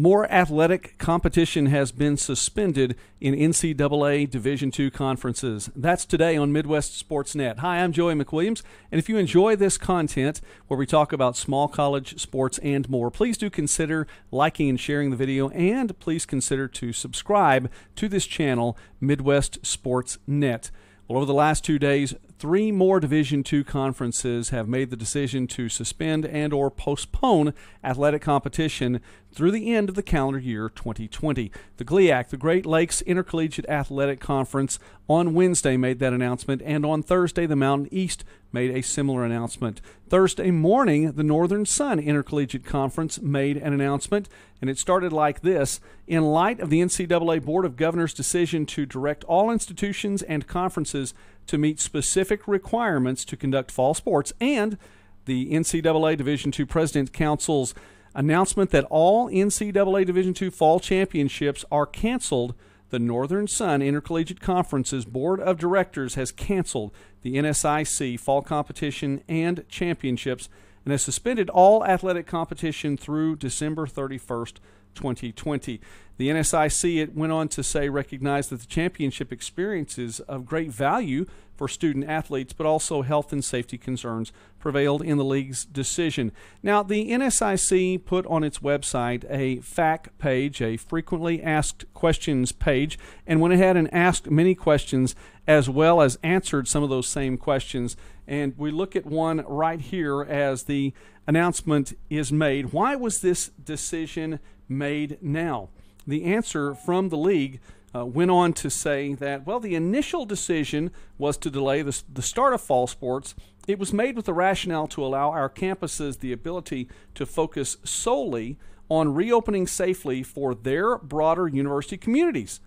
More athletic competition has been suspended in NCAA Division II conferences. That's today on Midwest Sports Net. Hi, I'm Joey McWilliams, and if you enjoy this content where we talk about small college sports and more, please do consider liking and sharing the video, and please consider to subscribe to this channel, Midwest Sports Net. Well, over the last two days, three more Division II conferences have made the decision to suspend and or postpone athletic competition through the end of the calendar year 2020. The GLIAC, the Great Lakes Intercollegiate Athletic Conference, on Wednesday made that announcement, and on Thursday, the Mountain East made a similar announcement. Thursday morning, the Northern Sun Intercollegiate Conference made an announcement, and it started like this In light of the NCAA Board of Governors' decision to direct all institutions and conferences to meet specific requirements to conduct fall sports, and the NCAA Division II President Council's announcement that all NCAA Division II fall championships are canceled, the Northern Sun Intercollegiate Conference's Board of Directors has canceled the NSIC fall competition and championships and has suspended all athletic competition through December 31st, 2020. The NSIC, it went on to say, recognized that the championship experience is of great value for student athletes, but also health and safety concerns prevailed in the league's decision. Now, the NSIC put on its website a FAQ page, a frequently asked questions page, and went ahead and asked many questions as well as answered some of those same questions. And we look at one right here as the announcement is made. Why was this decision made now? The answer from the league uh, went on to say that, well, the initial decision was to delay the, the start of fall sports. It was made with the rationale to allow our campuses the ability to focus solely on reopening safely for their broader university communities.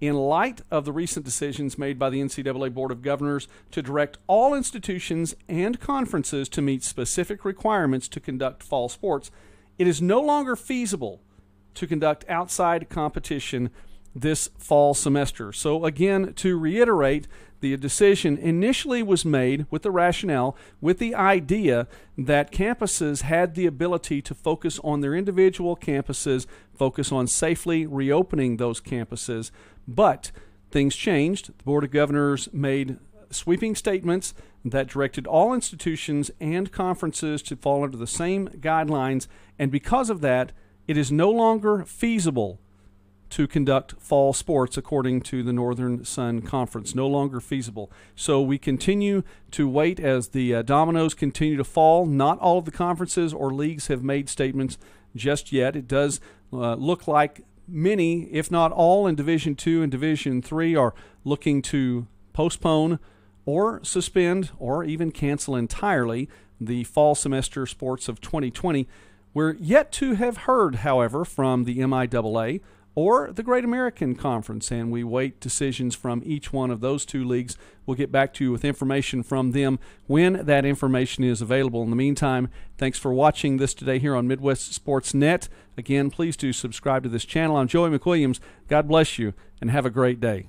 In light of the recent decisions made by the NCAA Board of Governors to direct all institutions and conferences to meet specific requirements to conduct fall sports, it is no longer feasible to conduct outside competition this fall semester. So, again, to reiterate, the decision initially was made with the rationale, with the idea that campuses had the ability to focus on their individual campuses, focus on safely reopening those campuses. But things changed. The Board of Governors made sweeping statements that directed all institutions and conferences to fall under the same guidelines, and because of that, it is no longer feasible to conduct fall sports according to the Northern Sun Conference. No longer feasible. So we continue to wait as the uh, dominoes continue to fall. Not all of the conferences or leagues have made statements just yet. It does uh, look like many, if not all, in Division Two and Division Three are looking to postpone or suspend or even cancel entirely the fall semester sports of 2020. We're yet to have heard, however, from the MIAA or the Great American Conference, and we wait decisions from each one of those two leagues. We'll get back to you with information from them when that information is available. In the meantime, thanks for watching this today here on Midwest Sports Net. Again, please do subscribe to this channel. I'm Joey McWilliams. God bless you, and have a great day.